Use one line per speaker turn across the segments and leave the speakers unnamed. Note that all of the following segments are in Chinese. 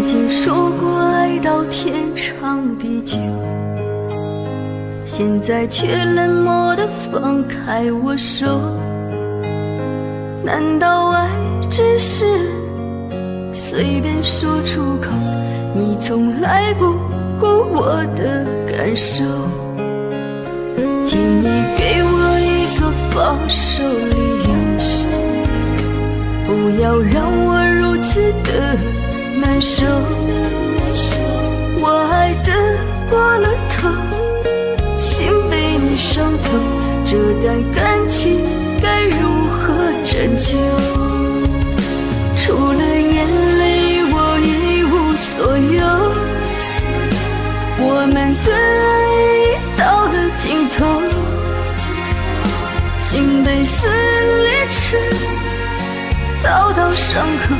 曾经说过爱到天长地久现在却冷漠的放开我手难道爱只是随便说出口？你从来不顾我的感受请你给我一个放手理由不要让我如此的难受。我爱的过了头，心被你伤透，这段感情该如何拯救？除了眼泪，我一无所有。我们的爱已到了尽头，心被撕裂成道道伤口，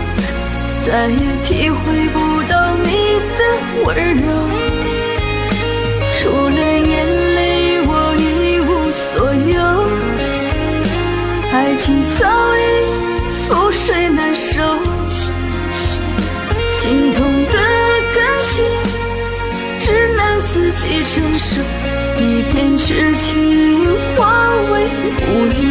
再也体会不到你的温柔。除了眼泪，我一无所有。爱情早已覆水难收，心痛的感觉只能自己承受，一片痴情化为乌有。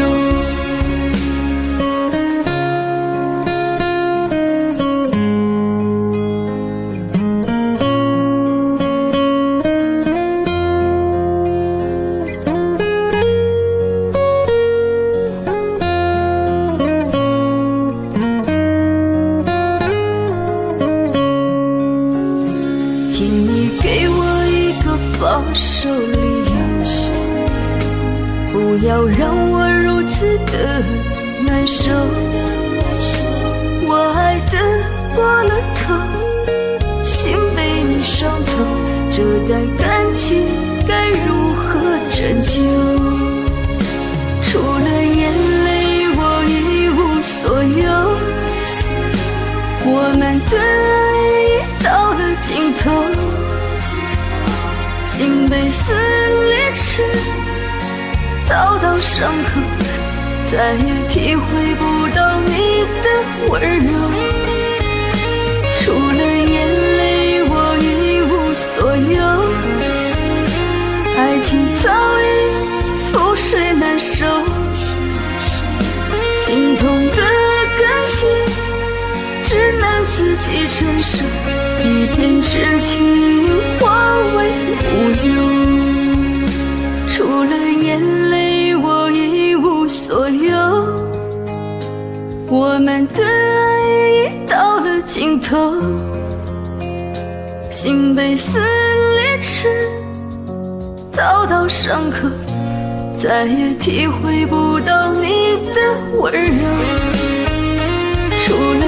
手里，不要让我如此的难受。我爱的过了头，心被你伤透，这段感情该如何拯救？除了眼心被撕裂成道道伤口，再也体会不到你的温柔。除了眼泪，我一无所有。爱情早已覆水难收，心痛的感觉。只能自己承受，一片痴情无忧。除了眼泪，我一无所有。我们的爱已到了尽头，心被撕裂成道道伤口，再也体会不到你的温柔。除了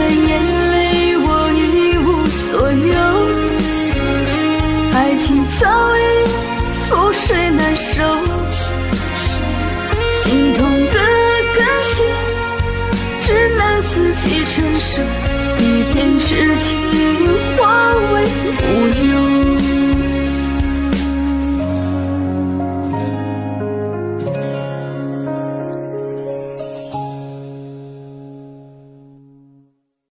早已覆水难收。心痛的感觉只能自己承受。一片痴情。